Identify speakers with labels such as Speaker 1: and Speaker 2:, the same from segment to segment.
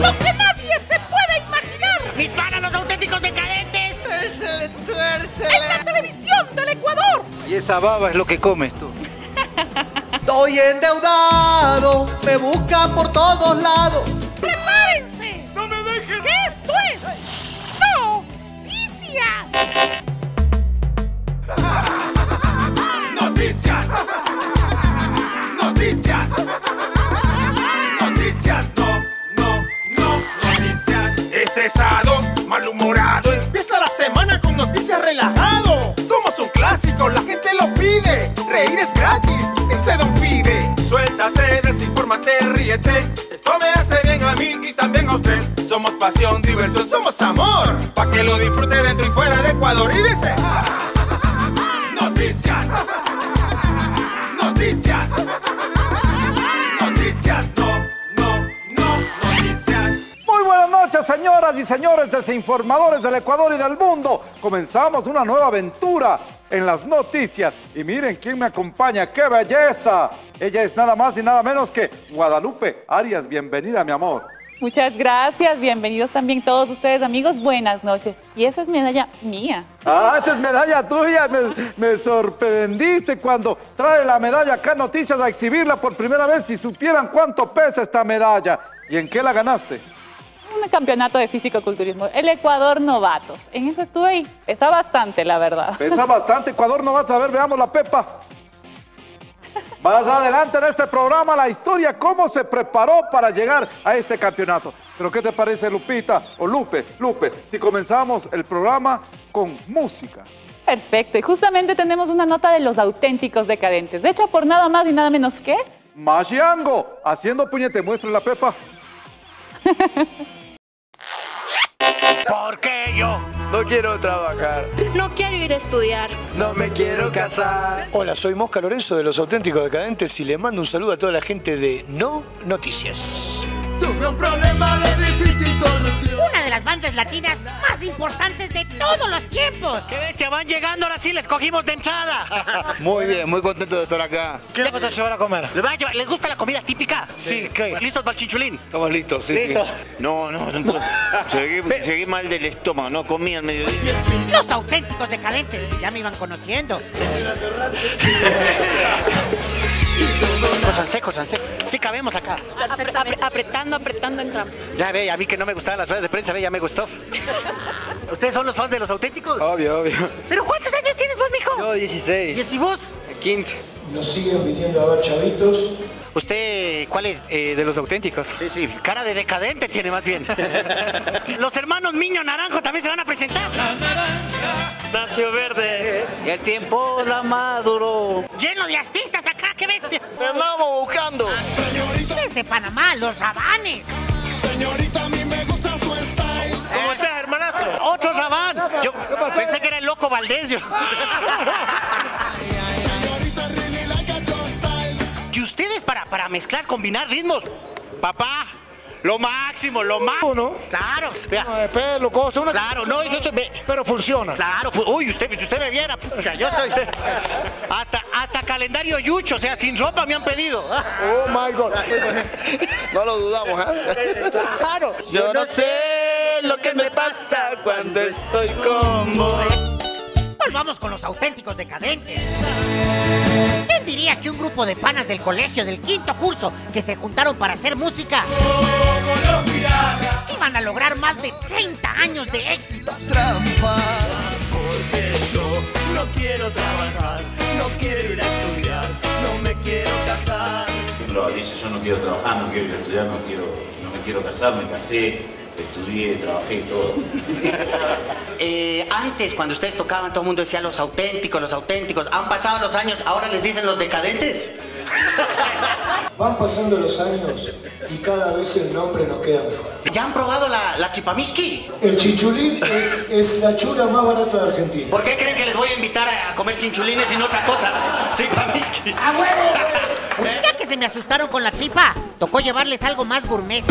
Speaker 1: ¡Lo que nadie se puede imaginar!
Speaker 2: ¡Mis panas, los auténticos decadentes!
Speaker 1: ¡En la televisión del Ecuador!
Speaker 3: Y esa baba es lo que comes tú.
Speaker 4: Estoy endeudado, me buscan por todos lados.
Speaker 5: Clásico, la gente lo pide. Reír es gratis, dice Don Fide. Suéltate, desinfórmate, ríete. Esto me hace bien a mí y también a usted. Somos pasión, diversión, somos amor. Pa' que lo disfrute dentro y fuera de Ecuador. Y dice.
Speaker 3: Señoras y señores desinformadores del Ecuador y del mundo. Comenzamos una nueva aventura en las noticias. Y miren quién me acompaña, qué belleza. Ella es nada más y nada menos que Guadalupe Arias. Bienvenida, mi amor.
Speaker 6: Muchas gracias, bienvenidos también todos ustedes amigos, buenas noches. Y esa es medalla mía.
Speaker 3: Ah, esa es medalla tuya. Me, me sorprendiste cuando trae la medalla acá Noticias a exhibirla por primera vez. Si supieran cuánto pesa esta medalla. ¿Y en qué la ganaste?
Speaker 6: Un campeonato de físico-culturismo, el Ecuador Novatos. En eso estuve ahí, pesa bastante, la verdad.
Speaker 3: Pesa bastante. Ecuador no vas a ver, veamos la Pepa. Más adelante en este programa la historia, cómo se preparó para llegar a este campeonato. Pero ¿qué te parece, Lupita? O Lupe, Lupe, si comenzamos el programa con música.
Speaker 6: Perfecto, y justamente tenemos una nota de los auténticos decadentes. De hecho, por nada más y nada menos que...
Speaker 3: Machiango, haciendo puñete, muestra la Pepa.
Speaker 2: ¿Por qué yo?
Speaker 7: No quiero trabajar.
Speaker 8: No quiero ir a estudiar.
Speaker 7: No me quiero casar.
Speaker 9: Hola, soy Mosca Lorenzo de Los Auténticos Decadentes y le mando un saludo a toda la gente de No Noticias.
Speaker 5: Tuve un problema de difícil solución.
Speaker 1: Una las bandas latinas más importantes de todos los tiempos.
Speaker 2: ¡Qué bestia! Van llegando, ahora sí les cogimos de entrada.
Speaker 7: Muy bien, muy contento de estar acá.
Speaker 9: ¿Qué vas a llevar a comer?
Speaker 2: ¿Les, van a llevar- ¿Les gusta la comida típica?
Speaker 9: Sí, ¿qué?
Speaker 2: ¿Listos para el chinchulín?
Speaker 7: Estamos listos, sí,
Speaker 2: Listo.
Speaker 7: sí. No, no, no. Llegué, llegué mal del estómago, no comí al mediodía.
Speaker 1: Los auténticos decadentes. Ya me iban conociendo.
Speaker 2: Cosanse, cosanse. Sí cabemos acá.
Speaker 8: Apre- apre- apretando, apretando entramos.
Speaker 2: Ya ve, a mí que no me gustaban las redes de prensa, ve, ya me gustó. ¿Ustedes son los fans de los auténticos?
Speaker 7: Obvio, obvio.
Speaker 2: ¿Pero cuántos años tienes vos, mijo?
Speaker 7: Yo 16.
Speaker 2: ¿Y vos?
Speaker 7: 15.
Speaker 9: Nos siguen viniendo a ver chavitos.
Speaker 2: ¿Usted cuál es?
Speaker 9: Eh, de los auténticos.
Speaker 2: Sí, sí, cara de decadente tiene más bien. Los hermanos Miño Naranjo también se van a presentar.
Speaker 9: Nacio Verde.
Speaker 2: Y el tiempo la maduró. Lleno de artistas acá, qué bestia.
Speaker 7: Te andamos buscando.
Speaker 1: Desde Panamá, los rabanes.
Speaker 5: Señorita, a mí me gusta su style.
Speaker 2: ¿Cómo estás, hermanazo? Otro Rabán. Yo pensé que era el loco Valdés. para, mezclar, combinar ritmos. Papá, lo máximo, lo máximo.
Speaker 9: ¿no?
Speaker 2: Claro, vea.
Speaker 9: de pelo, cosa, una
Speaker 2: Claro, no, eso se ve.
Speaker 9: pero funciona.
Speaker 2: Claro, fu- uy, usted, si usted me viera, pucha, yo soy. Hasta, hasta calendario yucho, o sea, sin ropa me han pedido.
Speaker 9: Oh my God.
Speaker 7: No lo dudamos, ¿eh?
Speaker 2: Claro.
Speaker 7: Yo no sé lo que me pasa cuando estoy con vos.
Speaker 1: Volvamos con los auténticos decadentes. ¿Quién diría que un grupo de panas del colegio del quinto curso que se juntaron para hacer música iban a lograr más de 30 años de éxito?
Speaker 5: Trampa, porque yo no quiero trabajar, no quiero ir a estudiar, no me quiero casar.
Speaker 10: Lo dice, yo no quiero trabajar, no quiero ir a estudiar, no, quiero, no me quiero casar, me casé, estudié, trabajé y todo.
Speaker 2: Eh, antes, cuando ustedes tocaban, todo el mundo decía los auténticos, los auténticos. Han pasado los años, ahora les dicen los decadentes.
Speaker 9: Van pasando los años y cada vez el nombre nos queda mejor.
Speaker 2: ¿Ya han probado la, la chipamishki?
Speaker 9: El chichulín es, es la chura más barata de Argentina.
Speaker 2: ¿Por qué creen que les voy a invitar a comer chinchulines y no otra cosa? Chipamishki.
Speaker 1: ¡A huevo! Ya que se me asustaron con la tripa, tocó llevarles algo más gourmet.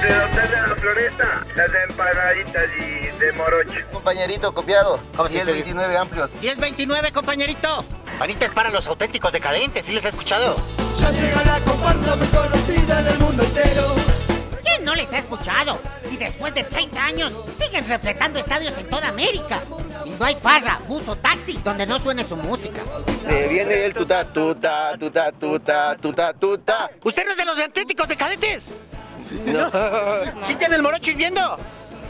Speaker 11: ¿De es la floresta? Las empanaditas y de morocho.
Speaker 7: Compañerito, copiado.
Speaker 2: ¿Cómo
Speaker 7: 1029 amplios.
Speaker 2: 1029, compañerito. Panitas para los auténticos decadentes, ¿sí les he escuchado?
Speaker 5: Ya llega la comparsa
Speaker 1: muy conocida en el mundo entero. ¿Quién no les ha escuchado? Si después de 30 años siguen refletando estadios en toda América. Y no hay farra, bus o taxi donde no suene su música.
Speaker 7: Se viene el tuta, tuta, tuta, tuta, tuta, tuta.
Speaker 2: ¿Usted no es de los auténticos decadentes?
Speaker 7: No.
Speaker 2: ¿Sí tiene el morocho hirviendo?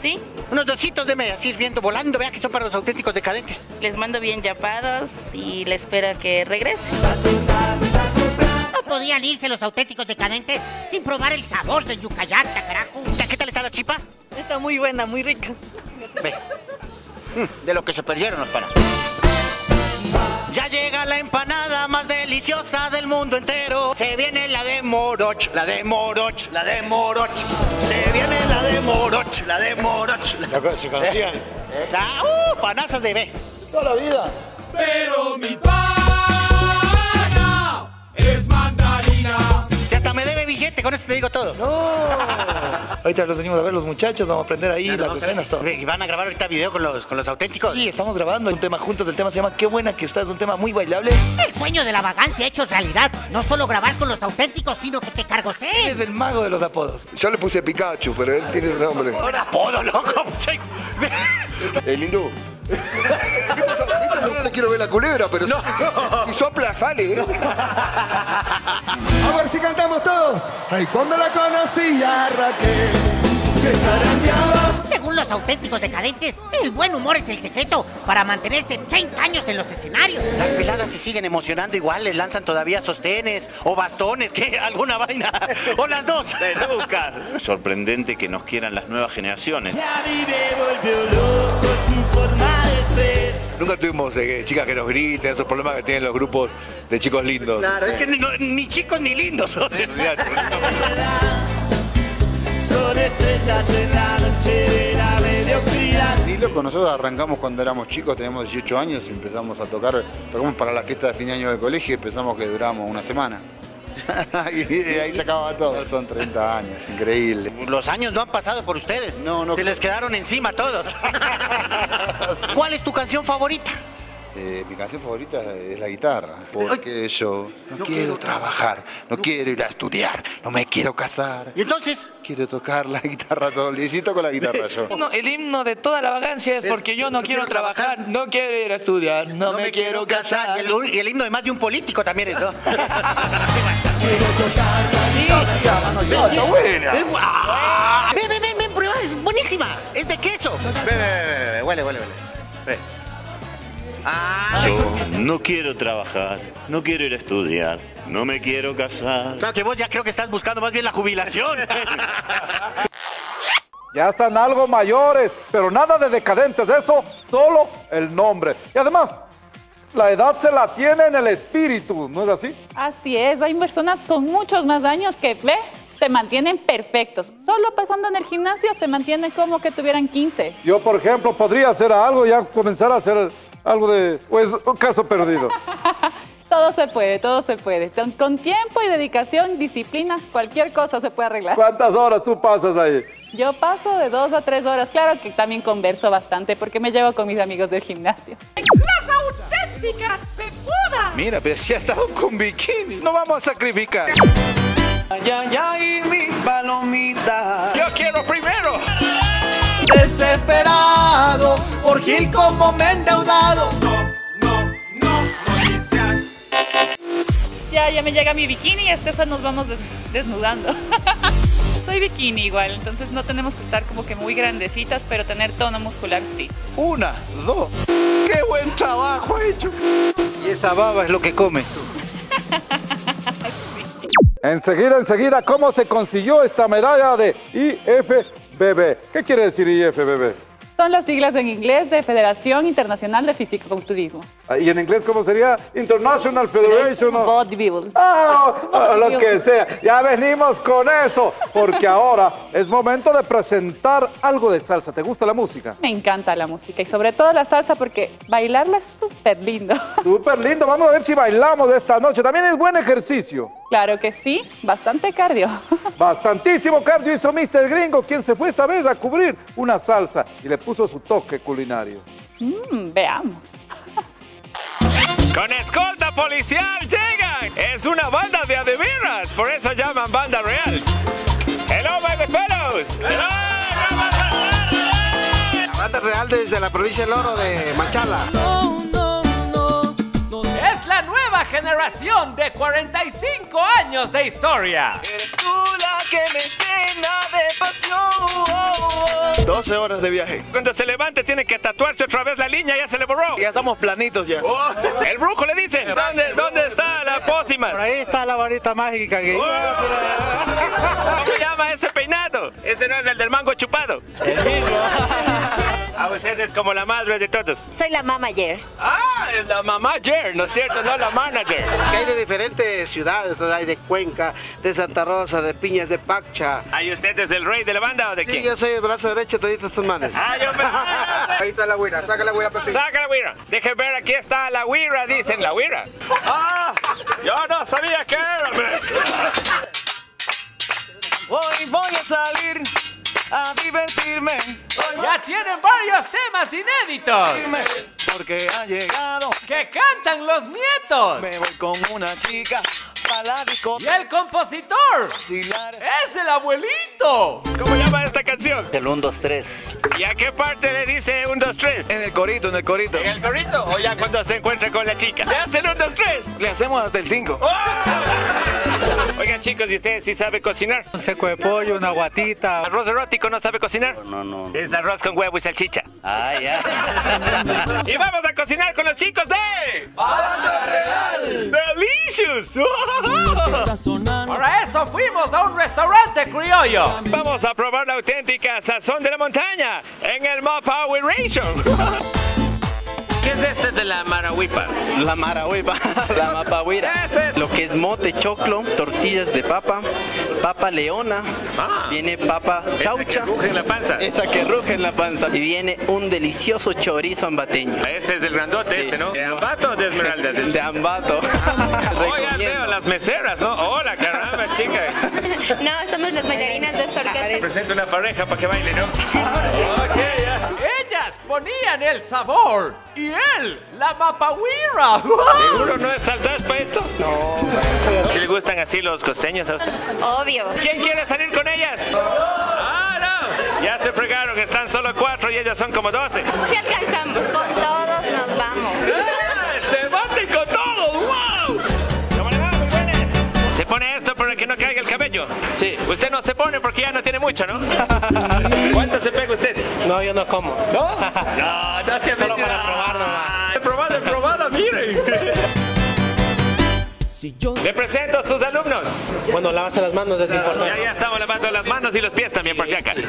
Speaker 8: Sí,
Speaker 2: Unos dositos de así hirviendo, volando. Vea que son para los auténticos decadentes.
Speaker 8: les mando bien yapados y le espero que regrese.
Speaker 1: No podían irse los auténticos decadentes sin probar el sabor del yucayacta, carajo.
Speaker 2: ¿Qué tal está la chipa?
Speaker 8: Está muy buena, muy rica.
Speaker 2: Ve. Mm, De lo que se perdieron los panas. Ya llega la empanada más deliciosa del mundo entero. Se viene la de Moroch, la de Moroch, la de Moroch. Se viene la de Moroch, la de Moroch.
Speaker 9: La- ¿Se conocían?
Speaker 2: Eh, la- uh, panazas de B.
Speaker 9: Toda la vida.
Speaker 5: Pero mi pana
Speaker 2: con eso te digo todo. No.
Speaker 9: ahorita los venimos a ver los muchachos, vamos a aprender ahí las escenas, todo.
Speaker 2: ¿Y van a grabar ahorita video con los, con los auténticos?
Speaker 9: Sí, estamos grabando un tema juntos, el tema se llama Qué buena que estás, un tema muy bailable.
Speaker 1: El sueño de la vagancia hecho realidad. No solo grabás con los auténticos, sino que te cargos él.
Speaker 9: Es el mago de los apodos.
Speaker 12: Yo le puse Pikachu, pero él tiene el nombre.
Speaker 2: Un apodo, loco, muchacho.
Speaker 12: el hindú. ¿Qué te so- viste? Yo no le quiero ver la culebra, pero si, si- si sopla sale. ¿eh?
Speaker 4: A ver si cantamos todos. Ay, cuando la conocí a Raquel, se zarandeaba.
Speaker 1: Según los auténticos decadentes, el buen humor es el secreto para mantenerse 30 años en los escenarios.
Speaker 2: Las peladas se siguen emocionando igual, les lanzan todavía sostenes o bastones, que alguna vaina. O las dos.
Speaker 10: Lucas. Sorprendente que nos quieran las nuevas generaciones.
Speaker 9: Nunca tuvimos eh, chicas que nos griten, esos problemas que tienen los grupos de chicos lindos.
Speaker 2: Claro, es que ni, no- ni chicos ni lindos. o sea.
Speaker 7: Son estrellas en la noche de la mediocridad.
Speaker 12: Y loco, nosotros arrancamos cuando éramos chicos, teníamos 18 años y empezamos a tocar, tocamos para la fiesta de fin de año del colegio y pensamos que durábamos una semana. y ahí se acababa todo. Son 30 años, increíble.
Speaker 2: Los años no han pasado por ustedes.
Speaker 12: No, no.
Speaker 2: Se les quedaron encima todos. ¿Cuál es tu canción favorita?
Speaker 12: Eh, mi canción favorita es la guitarra, porque yo no quiero trabajar, no quiero ir a estudiar, no me quiero casar.
Speaker 2: ¿Y entonces?
Speaker 12: Quiero tocar la guitarra todo el día. Y sí toco la guitarra yo.
Speaker 9: No, el himno de toda la vagancia es porque yo no quiero trabajar, no quiero ir a estudiar, no, me, quiero casar.
Speaker 2: Y el, y el himno de más de un político también es, ¿no?
Speaker 9: Está buena.
Speaker 2: ¡Ven, ven, ven, ven! Es buenísima. Es de queso. Ven, ven, ven, ven, huele, huele, huele. Ven.
Speaker 10: Yo no quiero trabajar, no quiero ir a estudiar, no me quiero casar.
Speaker 2: claro que vos ya creo que estás buscando más bien la jubilación.
Speaker 3: Ya están algo mayores, pero nada de decadentes, eso solo el nombre. Y además, la edad se la tiene en el espíritu, ¿no es así?
Speaker 6: Así es, hay personas con muchos más años que, ve, se mantienen perfectos. Solo pasando en el gimnasio se mantienen como que tuvieran 15.
Speaker 3: Yo, por ejemplo, podría hacer algo, ya comenzar a hacer algo de, pues, un caso perdido.
Speaker 6: Todo se puede, todo se puede. Con, con tiempo y dedicación, disciplina, cualquier cosa se puede arreglar.
Speaker 3: ¿Cuántas horas tú pasas ahí?
Speaker 6: Yo paso de dos a tres horas. Claro que también converso bastante porque me llevo con mis amigos del gimnasio.
Speaker 13: ¡Las auténticas pepudas!
Speaker 9: Mira, pero si estamos con bikini, no vamos a sacrificar.
Speaker 7: Ay, ay, ay, mi palomita.
Speaker 9: Yo quiero primero.
Speaker 4: Desesperado, por Gil como me he endeudado.
Speaker 6: Ya, ya me llega mi bikini y hasta eso nos vamos des- desnudando. Bikini igual, entonces no tenemos que estar como que muy grandecitas, pero tener tono muscular sí.
Speaker 9: Una, dos. ¡Qué buen trabajo ha hecho! Y esa baba es lo que come.
Speaker 3: Enseguida, enseguida, ¿cómo se consiguió esta medalla de IFBB? ¿Qué quiere decir IFBB?
Speaker 6: Son las siglas en inglés de Federación Internacional de Fisicoculturismo.
Speaker 3: Ah, ¿Y en inglés cómo sería? International Federation of...
Speaker 6: Bodybuilding.
Speaker 3: Ah, ah, lo que sea. Ya venimos con eso, porque ahora es momento de presentar algo de salsa. ¿Te gusta la música?
Speaker 6: Me encanta la música y sobre todo la salsa porque bailarla es súper lindo.
Speaker 3: Súper lindo. Vamos a ver si bailamos esta noche. También es buen ejercicio.
Speaker 6: Claro que sí, bastante cardio.
Speaker 3: Bastantísimo cardio hizo Mr. Gringo, quien se fue esta vez a cubrir una salsa y le puso puso su toque culinario.
Speaker 6: Mm, veamos.
Speaker 14: Con escolta policial llegan. Es una banda de adivinas, por eso llaman banda real. Hello, baby fellows. Hello.
Speaker 15: Banda real desde la provincia del Oro de Machala.
Speaker 16: No, es la nueva generación de 45 años de historia.
Speaker 14: Eres tú que me llena de pasión.
Speaker 17: 12 horas de viaje.
Speaker 14: Cuando se levante tiene que tatuarse otra vez la línea, ya se le borró.
Speaker 17: Ya estamos planitos ya.
Speaker 14: Oh, el brujo le dicen. ¿Dónde, dónde está la pócima?
Speaker 18: Por ahí está la varita mágica que...
Speaker 14: ¿Cómo llama ese peinado? Ese no es el del mango chupado.
Speaker 18: El mismo.
Speaker 14: A usted es como la madre de todos.
Speaker 19: Soy la mama Jer.
Speaker 14: Ah, es la mamá Jer, ¿no es cierto? No la manager.
Speaker 15: Que hay de diferentes ciudades, hay de Cuenca, de Santa Rosa, de Piñas, de Pacha.
Speaker 14: ¿Ahí usted es el rey de la banda o de
Speaker 15: Sí,
Speaker 14: quién?
Speaker 15: yo soy el brazo derecho de todos estos manes.
Speaker 14: Ah, yo me...
Speaker 15: Ahí está la güira, saca la güira, Pepín.
Speaker 14: Saca la huira. Deje ver, aquí está la huira, dicen la huira. ¡Ah! Yo no sabía qué era.
Speaker 17: Hoy voy a salir a divertirme.
Speaker 16: Ya tienen varios temas inéditos
Speaker 17: Porque ha llegado.
Speaker 16: que cantan los nietos.
Speaker 17: Me voy con una chica para la
Speaker 16: Y
Speaker 17: discoteca.
Speaker 16: el compositor es el abuelito.
Speaker 14: ¿Cómo llama esta canción?
Speaker 15: El 1, 2, 3.
Speaker 14: ¿Y a qué parte le dice un, dos, tres?
Speaker 17: En el corito, en el corito.
Speaker 14: ¿En el corrito o ya cuando se encuentra con la chica? ¿Le hacen un, dos, tres?
Speaker 17: Le hacemos hasta el 5.
Speaker 14: Oigan chicos, ¿y ustedes sí sabe cocinar?
Speaker 18: Un seco de pollo, una guatita.
Speaker 14: ¿Arroz erótico no sabe cocinar?
Speaker 15: No, no.
Speaker 14: Es arroz con huevo y salchicha.
Speaker 15: Ah, ya.
Speaker 14: Y vamos a cocinar con los chicos de... ¡Banda Real! ¡Delicious!
Speaker 16: Para eso fuimos a un restaurante criollo.
Speaker 14: Vamos a probar la auténtica sazón de la montaña en el Power Ration. ¿Qué es este de la marahuipa?
Speaker 20: La marahuipa, la mapahuira, lo que es mote, choclo, tortillas de papa, papa leona, viene papa chaucha,
Speaker 14: ruge en la panza.
Speaker 20: esa que ruge en la panza, y viene un delicioso chorizo ambateño.
Speaker 14: Ese es el grandote
Speaker 20: Sí.
Speaker 14: este, ¿no? ¿De Ambato o de Esmeraldas?
Speaker 20: De ambato.
Speaker 14: Oigan, veo las meseras, ¿no? Hola, caramba, chica.
Speaker 19: No, somos las bailarinas de esta orquesta.
Speaker 14: Presento una pareja para que baile, ¿no? Ok, ya.
Speaker 16: Ellas ponían el sabor y él la mapahuira.
Speaker 14: ¿Seguro no es saltas para esto? No. ¿Si le gustan así los costeños a usted?
Speaker 19: Obvio.
Speaker 14: ¿Quién quiere salir con ellas? ¡Ah, no! Ya se fregaron, están solo cuatro y ellos son como doce.
Speaker 19: Si alcanzamos. Con todos
Speaker 14: Sí. Usted no se pone porque ya no tiene mucho, ¿no? ¿Cuánto se pega usted?
Speaker 18: No, yo no como.
Speaker 14: ¿No? No, no se
Speaker 18: Solo para probar nomás.
Speaker 14: He probado, he probado, miren. Le presento a sus alumnos.
Speaker 18: Bueno, lavarse las manos es importante.
Speaker 14: Ya, ya estamos lavando las manos y los pies también, por si acaso.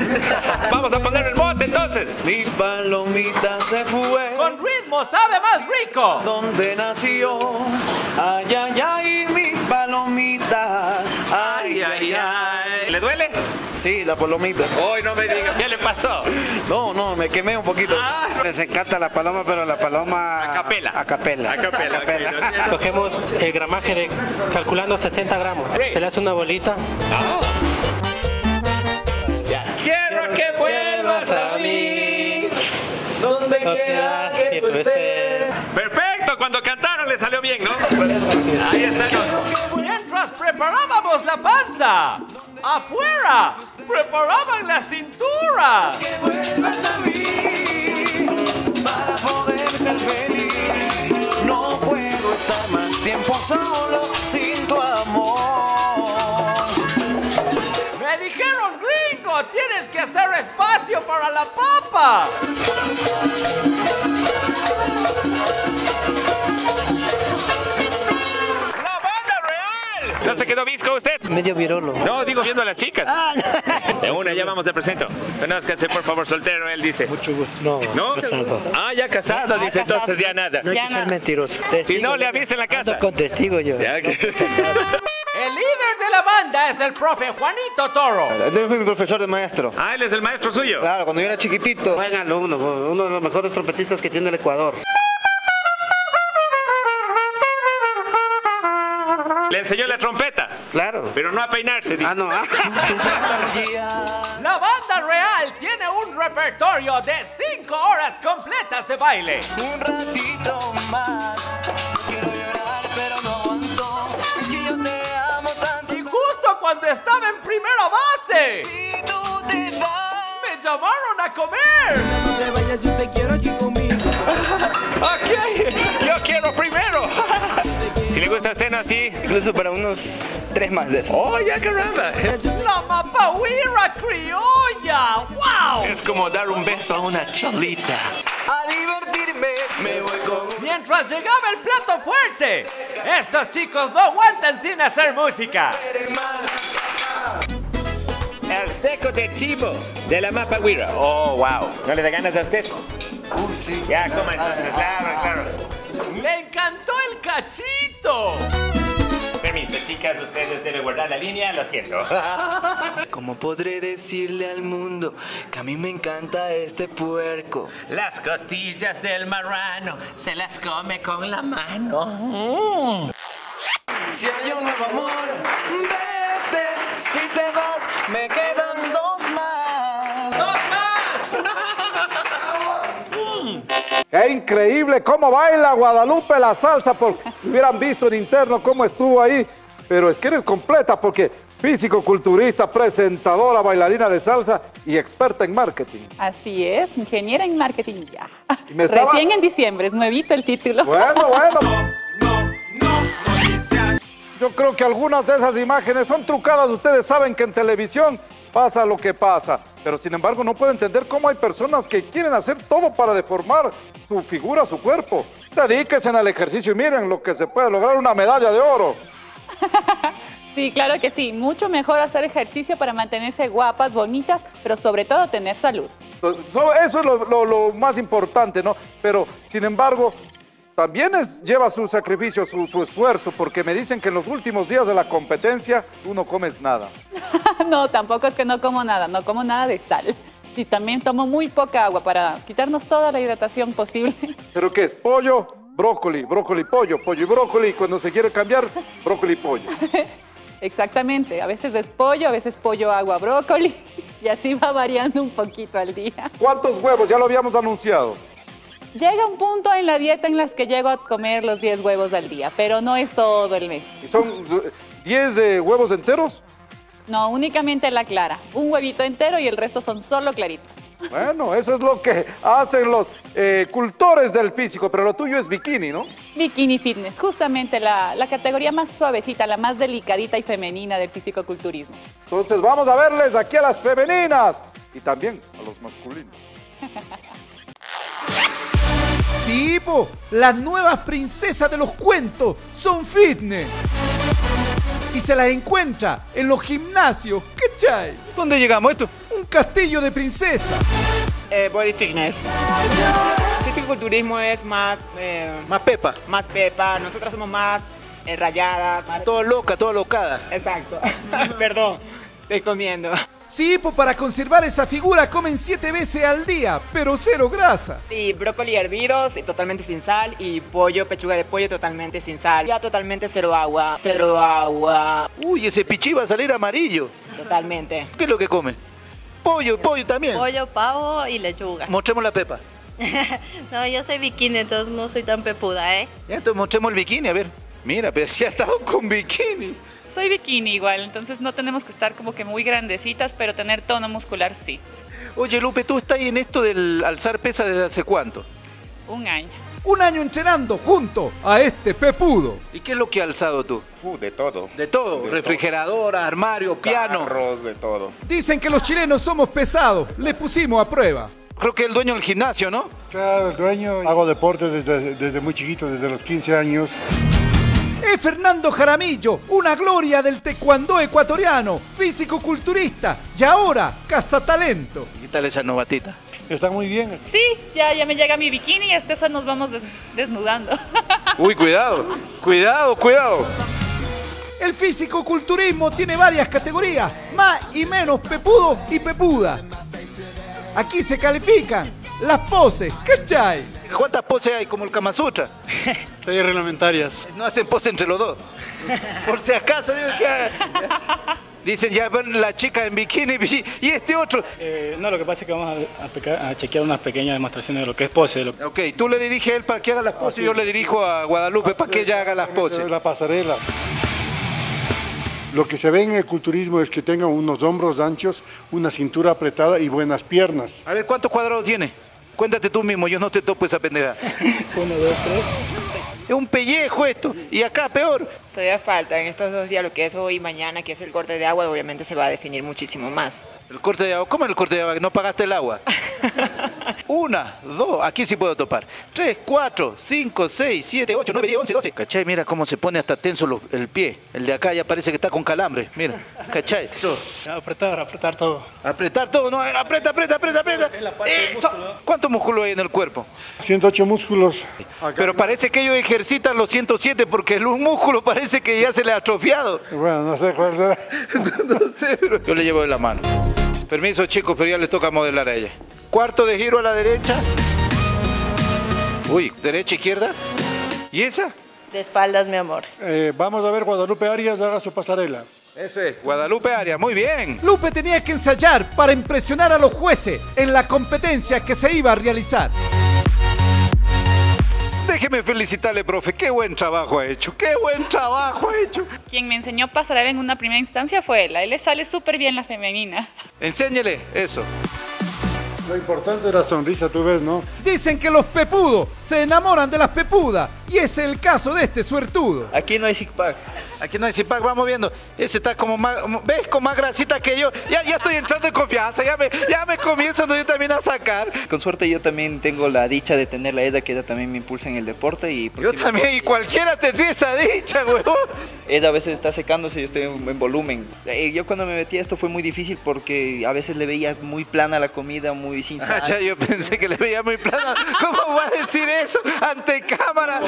Speaker 14: Vamos a poner el bote entonces.
Speaker 17: Mi palomita se fue.
Speaker 16: Con ritmo sabe más rico.
Speaker 17: Donde nació. Ay, ay, ay, mi palomita. Ay, ay, ay.
Speaker 14: ¿Le duele?
Speaker 17: Sí, la palomita.
Speaker 14: Hoy no me diga, ¿qué le pasó?
Speaker 17: No, no, me quemé un poquito.
Speaker 15: Les encanta la paloma, pero la paloma...
Speaker 14: A capela.
Speaker 15: A capela.
Speaker 14: A capela.
Speaker 18: Cogemos el gramaje de calculando 60 gramos.
Speaker 14: Sí.
Speaker 18: Se le hace una bolita.
Speaker 14: Quiero que vuelvas a mí.
Speaker 17: Donde
Speaker 18: No
Speaker 17: quiera
Speaker 18: quieras
Speaker 17: que tú estés.
Speaker 14: Perfecto, cuando cantaron le salió bien, ¿no? Ahí está.
Speaker 16: Preparábamos la panza, afuera preparaban la cintura.
Speaker 17: Que vuelvas a mí para poder ser feliz. No puedo estar más tiempo solo sin tu amor.
Speaker 16: Me dijeron, gringo, tienes que hacer espacio para la papa.
Speaker 14: ¿No se quedó visco usted?
Speaker 18: Medio virolo.
Speaker 14: No, digo viendo a las chicas. De una, ya vamos, te presento. Conózcase, por favor, soltero, él dice.
Speaker 18: Mucho gusto. No,
Speaker 14: ¿No?
Speaker 18: casado.
Speaker 14: Ah, ya casado,
Speaker 19: Ya
Speaker 14: dice,
Speaker 19: casado.
Speaker 14: entonces ya nada.
Speaker 18: No hay
Speaker 19: Ya
Speaker 18: que ser
Speaker 19: no.
Speaker 18: mentiroso.
Speaker 14: Si no, le avisa en la casa.
Speaker 18: Ando con testigo yo.
Speaker 14: Ya que-
Speaker 16: El líder de la banda es el profe Juanito Toro.
Speaker 15: Este fue mi profesor de maestro.
Speaker 14: Ah, él es el maestro suyo.
Speaker 15: Claro, cuando yo era chiquitito. Buen alumno, uno de los mejores trompetistas que tiene el Ecuador.
Speaker 14: Le enseñó la trompeta,
Speaker 15: Claro.
Speaker 14: pero no a peinarse. dice.
Speaker 15: Ah, no. ah.
Speaker 16: La banda real tiene un repertorio de 5 horas completas de baile.
Speaker 17: Un ratito más. No quiero llorar, pero no aguanto. Es que yo te amo tanto.
Speaker 16: Y justo cuando estaba en primera base,
Speaker 17: Si tú te vas.
Speaker 16: me llamaron a comer.
Speaker 17: No te vayas, yo te quiero, yo
Speaker 20: incluso para unos tres más de esos.
Speaker 14: ¡Oh, ya caramba!
Speaker 16: ¡La mapahuira criolla! ¡Wow!
Speaker 14: Es como dar un beso a una chalita.
Speaker 17: A divertirme, me voy con
Speaker 16: Mientras llegaba el plato fuerte, estos chicos no aguantan sin hacer música.
Speaker 14: El seco de chivo de la mapa Wira. Oh, wow. ¿No le da ganas a usted? Ya, coma entonces, claro, claro.
Speaker 16: ¡Le encantó el cachito!
Speaker 14: Chicas, ustedes deben guardar la línea, lo siento.
Speaker 17: ¿Cómo podré decirle al mundo que a mí me encanta este puerco?
Speaker 14: Las costillas del marrano se las come con la mano.
Speaker 17: Si hay un nuevo amor, vete. Si te vas, me quedan dos más. ¡Dos
Speaker 3: ¡Qué increíble cómo baila Guadalupe la salsa! Porque hubieran visto en interno cómo estuvo ahí. Pero es que eres completa porque físico, culturista, presentadora, bailarina de salsa y experta en marketing.
Speaker 6: Así es, ingeniera en marketing ya.
Speaker 3: Y me estaba-
Speaker 6: Recién en diciembre, es nuevito el título.
Speaker 3: Bueno, bueno. Yo creo que algunas de esas imágenes son trucadas. Ustedes saben que en televisión pasa lo que pasa. Pero sin embargo no puedo entender cómo hay personas que quieren hacer todo para deformar su figura, su cuerpo. Dedíquense al ejercicio y miren lo que se puede lograr una medalla de oro.
Speaker 6: Sí, claro que sí. Mucho mejor hacer ejercicio para mantenerse guapas, bonitas, pero sobre todo tener salud.
Speaker 3: Eso es lo, lo- lo más importante, ¿no? Pero, sin embargo, también es- lleva su sacrificio, su, su esfuerzo, porque me dicen que en los últimos días de la competencia tú no comes nada.
Speaker 6: no, tampoco es que no como nada, no como nada de sal. Y también tomo muy poca agua para quitarnos toda la hidratación posible.
Speaker 3: ¿Pero qué es? ¿Pollo? Brócoli, brócoli, pollo, pollo y brócoli. Y cuando se quiere cambiar, brócoli y pollo.
Speaker 6: Exactamente, a veces es pollo, a veces pollo, agua, brócoli. Y así va variando un poquito al día.
Speaker 3: ¿Cuántos huevos? Ya lo habíamos anunciado.
Speaker 6: Llega un punto en la dieta en las que llego a comer los 10 huevos al día, pero no es todo el mes.
Speaker 3: ¿Y son eh, 10 eh, huevos enteros?
Speaker 6: No, únicamente la clara. Un huevito entero y el resto son solo claritos.
Speaker 3: Bueno, eso es lo que hacen los eh, cultores del físico, pero lo tuyo es bikini, ¿no?
Speaker 6: Bikini Fitness, justamente la, la categoría más suavecita, la más delicadita y femenina del fisicoculturismo.
Speaker 3: Entonces vamos a verles aquí a las femeninas y también a los masculinos.
Speaker 21: Sí, po, las nuevas princesas de los cuentos son fitness. Y se las encuentra en los gimnasios, ¿cachai?
Speaker 22: ¿Dónde llegamos esto?
Speaker 21: Un castillo de princesa.
Speaker 23: Eh, body fitness. Fisiculturismo es más... eh,
Speaker 22: Más pepa.
Speaker 23: más pepa, nosotras somos más eh, rayadas. más-
Speaker 22: Todo loca, todo locada.
Speaker 23: Exacto. Perdón, estoy comiendo.
Speaker 21: Sí, po, para conservar esa figura comen siete veces al día, pero cero grasa.
Speaker 23: Y brócoli hervidos, y totalmente sin sal. Y pollo, pechuga de pollo, totalmente sin sal. Ya totalmente cero agua. Cero agua.
Speaker 22: Uy, ese pichí va a salir amarillo.
Speaker 23: Totalmente.
Speaker 22: ¿Qué es lo que come? Pollo, pollo también.
Speaker 24: Pollo, pavo y lechuga.
Speaker 22: Mostremos la pepa.
Speaker 24: no, yo soy bikini, entonces no soy tan pepuda, ¿eh?
Speaker 22: Ya, entonces mostremos el bikini, a ver. Mira, pero si ha estado con bikini.
Speaker 6: Soy bikini igual, entonces no tenemos que estar como que muy grandecitas, pero tener tono muscular sí.
Speaker 22: Oye, Lupe, tú estás en esto del alzar pesa desde hace cuánto?
Speaker 6: Un año.
Speaker 21: Un año entrenando junto a este pepudo.
Speaker 22: ¿Y qué es lo que has alzado tú?
Speaker 12: Uh, de todo.
Speaker 22: De todo. Refrigeradora, armario, piano.
Speaker 12: Carros, de todo.
Speaker 21: Dicen que los chilenos somos pesados. Le pusimos a prueba.
Speaker 22: Creo que el dueño del gimnasio, ¿no?
Speaker 25: Claro, el dueño. Hago deporte desde, desde muy chiquito, desde los 15 años.
Speaker 21: Es Fernando Jaramillo, una gloria del taekwondo ecuatoriano, físico-culturista y ahora cazatalento.
Speaker 22: ¿Qué tal esa novatita?
Speaker 25: Está muy bien.
Speaker 6: Sí, ya, ya me llega mi bikini y hasta eso nos vamos des- desnudando.
Speaker 22: Uy, cuidado. Cuidado, cuidado.
Speaker 21: El físico-culturismo tiene varias categorías, más y menos pepudo y pepuda. Aquí se califican las poses, ¿cachai?
Speaker 22: ¿Cuántas poses hay como el Kama Sutra? Seis reglamentarias. No hacen pose entre los dos. Por si acaso, digo que... Dicen ya ven la chica en bikini y- este otro.
Speaker 26: Eh, no, lo que pasa es que vamos a, a peca- a chequear unas pequeñas demostraciones de lo que es pose. lo-
Speaker 22: Ok, tú le diriges a él para que haga las poses y yo le dirijo a Guadalupe para que ella haga las poses.
Speaker 25: La pasarela. Lo que se ve en el culturismo es que tenga unos hombros anchos, una cintura apretada y buenas piernas.
Speaker 22: A ver, ¿cuántos cuadrados tiene? Cuéntate tú mismo, yo no te topo esa pendeja.
Speaker 26: Uno, dos, tres.
Speaker 3: Es un pellejo esto. Y acá peor.
Speaker 23: Todavía falta en estos dos días lo que es hoy y mañana, que es el corte de agua, obviamente se va a definir muchísimo más.
Speaker 3: El corte de agua. ¿Cómo es el corte de agua? ¿No pagaste el agua? Una, dos, aquí sí puedo topar. Tres, cuatro, cinco, seis, siete, ocho, nueve, diez, once, doce. ¿Cachai? Mira cómo se pone hasta tenso lo- el pie. El de acá ya parece que está con calambre. Mira, ¿cachai?
Speaker 26: Apretar, apretar todo.
Speaker 3: Apretar todo, no, aprieta, aprieta, aprieta, aprieta. Eso. ¿Cuánto músculo hay en el cuerpo?
Speaker 25: 108 músculos.
Speaker 3: Pero parece que ellos ejercitan los 107 porque el músculo parece que ya se le ha atrofiado.
Speaker 25: Bueno, no sé cuál será.
Speaker 3: no sé, pero yo le llevo de la mano. Permiso, chicos, pero ya le toca modelar a ella. Cuarto de giro a la derecha. Uy, derecha, izquierda. ¿Y esa?
Speaker 19: De espaldas, mi amor.
Speaker 25: Eh, vamos a ver Guadalupe Arias haga su pasarela.
Speaker 3: Eso es, Guadalupe Arias, muy bien.
Speaker 21: Lupe tenía que ensayar para impresionar a los jueces en la competencia que se iba a realizar.
Speaker 3: Déjeme felicitarle, profe. Qué buen trabajo ha hecho. Qué buen trabajo ha hecho.
Speaker 6: Quien me enseñó pasarela en una primera instancia fue él. A él le sale súper bien la femenina.
Speaker 3: Enséñele eso.
Speaker 25: Lo importante es la sonrisa, tú ves, ¿no?
Speaker 21: Dicen que los pepudos se enamoran de las pepudas y es el caso de este suertudo.
Speaker 20: Aquí no hay six pack.
Speaker 3: Aquí no hay zipac, vamos viendo. Ese está como más, ¿ves? Con más grasita que yo. Ya, ya estoy entrando en confianza, ya me, ya me comienzo yo también a sacar.
Speaker 20: Con suerte yo también tengo la dicha de tener la Eda, que ella también me impulsa en el deporte y
Speaker 3: Yo también, y cualquiera tendría esa dicha, huevón.
Speaker 20: Eda a veces está secándose y yo estoy en, en volumen. Eh, Yo cuando me metí a esto fue muy difícil porque a veces le veía muy plana la comida, muy sin sal.
Speaker 3: Ah, ya, yo pensé que le veía muy plana. ¿Cómo va a decir eso ante cámara?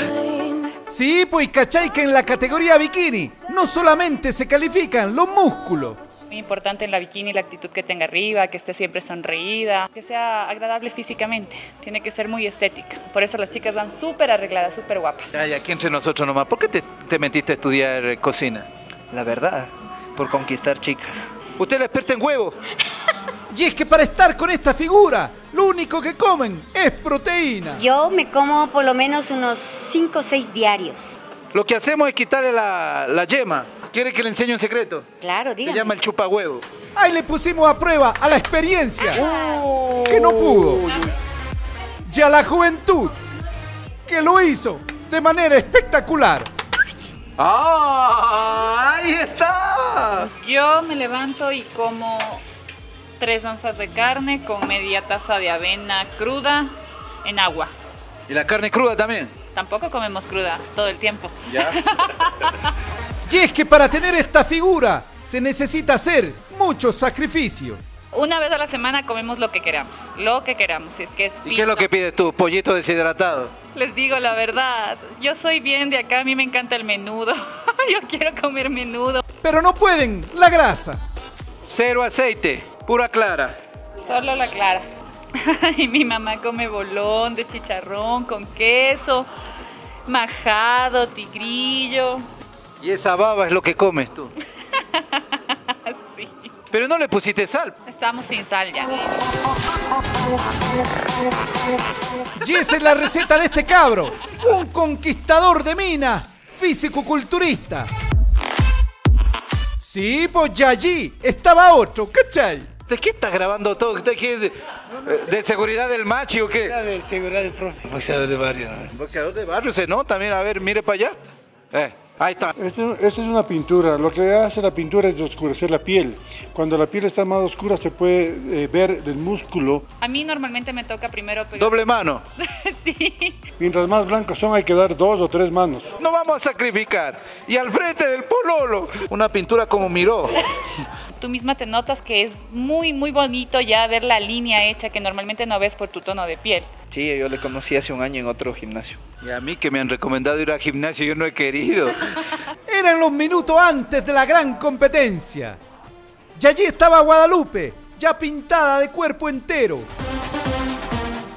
Speaker 21: Sí, pues cachai que en la categoría bikini no solamente se califican los músculos.
Speaker 6: Muy importante en la bikini la actitud que tenga arriba, que esté siempre sonreída, que sea agradable físicamente. Tiene que ser muy estética. Por eso las chicas van súper arregladas, súper guapas.
Speaker 3: Ya, aquí entre nosotros nomás. ¿Por qué te, te metiste a estudiar cocina?
Speaker 20: La verdad, por conquistar chicas.
Speaker 3: ¿Usted es la experta en huevo?
Speaker 21: Y es que para estar con esta figura, lo único que comen es proteína.
Speaker 27: Yo me como por lo menos unos 5 o 6 diarios.
Speaker 3: Lo que hacemos es quitarle la, la yema. ¿Quiere que le enseñe un secreto?
Speaker 27: Claro,
Speaker 3: Se
Speaker 27: dígame.
Speaker 3: llama el chupa huevo.
Speaker 21: Ahí le pusimos a prueba a la experiencia, que no pudo. Y a la juventud, que lo hizo de manera espectacular.
Speaker 3: ¡Ah! ¡Ahí está!
Speaker 6: Yo me levanto y como tres onzas de carne con media taza de avena cruda en agua.
Speaker 3: ¿Y la carne cruda también?
Speaker 6: Tampoco comemos cruda todo el tiempo.
Speaker 3: Ya.
Speaker 21: Y es que para tener esta figura se necesita hacer mucho sacrificio.
Speaker 6: Una vez a la semana comemos lo que queramos, lo que queramos, si es que es
Speaker 3: ¿Y qué es lo que pides tú? ¿Pollito deshidratado?
Speaker 6: Les digo la verdad, yo soy bien de acá, a mí me encanta el menudo. yo quiero comer menudo.
Speaker 21: Pero no pueden la grasa.
Speaker 3: Cero aceite, pura clara.
Speaker 6: Solo la clara. y mi mamá come bolón de chicharrón con queso, majado, tigrillo.
Speaker 3: Y esa baba es lo que comes tú.
Speaker 6: sí.
Speaker 3: Pero no le pusiste sal.
Speaker 6: Estamos sin sal ya.
Speaker 21: Y esa es la receta de este cabro, un conquistador de minas, físico-culturista. Sí, pues ya allí estaba otro, ¿cachai?
Speaker 3: ¿De qué estás grabando todo? ¿De, qué? de, de seguridad del machi o qué?
Speaker 18: De seguridad del profe. Boxeador de barrio. ¿no?
Speaker 3: Boxeador de barrio, se nota, mira, a ver, mire para allá. Eh, ahí está.
Speaker 25: Este- Esta es una pintura. Lo que hace la pintura es oscurecer la piel. Cuando la piel está más oscura se puede eh, ver el músculo.
Speaker 6: A mí normalmente me toca primero pegar.
Speaker 3: Doble mano.
Speaker 6: sí.
Speaker 25: Mientras más blancas son hay que dar dos o tres manos.
Speaker 3: No vamos a sacrificar. Y al frente del pololo, una pintura como miró.
Speaker 6: Tú misma te notas que es muy, muy bonito ya ver la línea hecha que normalmente no ves por tu tono de piel.
Speaker 20: Sí, yo le conocí hace un año en otro gimnasio.
Speaker 3: Y a mí que me han recomendado ir al gimnasio, yo no he querido.
Speaker 21: Eran los minutos antes de la gran competencia. Y allí estaba Guadalupe, ya pintada de cuerpo entero,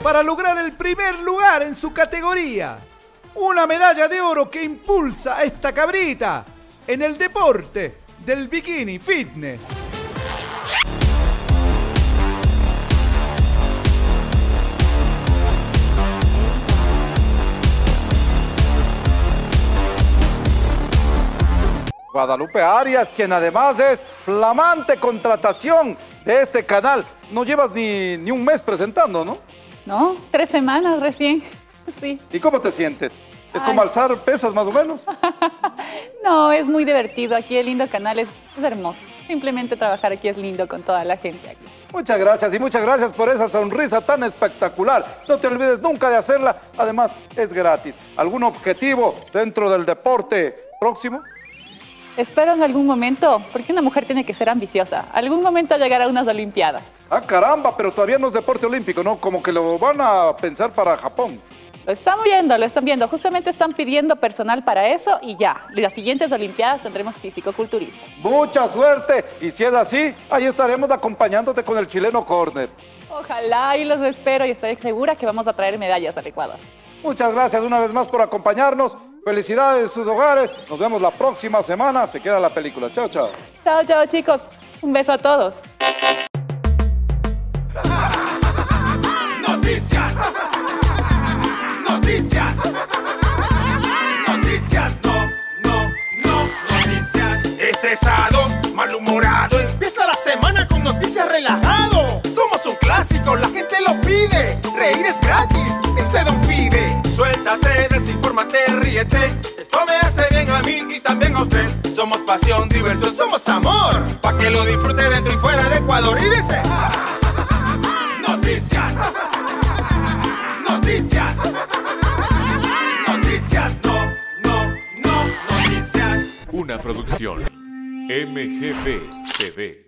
Speaker 21: para lograr el primer lugar en su categoría. Una medalla de oro que impulsa a esta cabrita en el deporte del bikini fitness.
Speaker 28: Guadalupe Arias, quien además es flamante contratación de este canal. No llevas ni, ni un mes presentando, ¿no?
Speaker 6: No, tres semanas recién. Sí.
Speaker 28: ¿Y cómo te sientes?
Speaker 3: Es como alzar pesas más o menos.
Speaker 6: No, es muy divertido. Aquí el lindo canal es, es hermoso. Simplemente trabajar aquí es lindo con toda la gente aquí.
Speaker 3: Muchas gracias y muchas gracias por esa sonrisa tan espectacular. No te olvides nunca de hacerla. Además, es gratis. ¿Algún objetivo dentro del deporte próximo?
Speaker 6: Espero en algún momento, porque una mujer tiene que ser ambiciosa, algún momento llegar a unas Olimpiadas.
Speaker 3: Ah, caramba, pero todavía no es deporte olímpico, ¿no? Como que lo van a pensar para Japón.
Speaker 6: Lo están viendo, lo están viendo. Justamente están pidiendo personal para eso y ya. Las siguientes Olimpiadas tendremos físico-culturismo.
Speaker 3: Mucha suerte. Y si es así, ahí estaremos acompañándote con el chileno Corner.
Speaker 6: Ojalá y los espero y estoy segura que vamos a traer medallas al Ecuador.
Speaker 3: Muchas gracias una vez más por acompañarnos. Felicidades en sus hogares. Nos vemos la próxima semana. Se queda la película. Chao, chao.
Speaker 6: Chao, chao chicos. Un beso a todos.
Speaker 29: Noticias. Noticias. Noticias. No, no, no. Noticias. Estresado, malhumorado. Empieza la semana con noticias relajado. Somos un clásico, la gente lo pide. Reír es gratis, dice Don Fide. Suéltate, desinfórmate, ríete. Esto me hace bien a mí y también a usted. Somos pasión, diversión, somos amor. Pa' que lo disfrute dentro y fuera de Ecuador. Y dice: Noticias. Noticias. Noticias. No, no, no. Noticias.
Speaker 30: Una producción. MGB TV.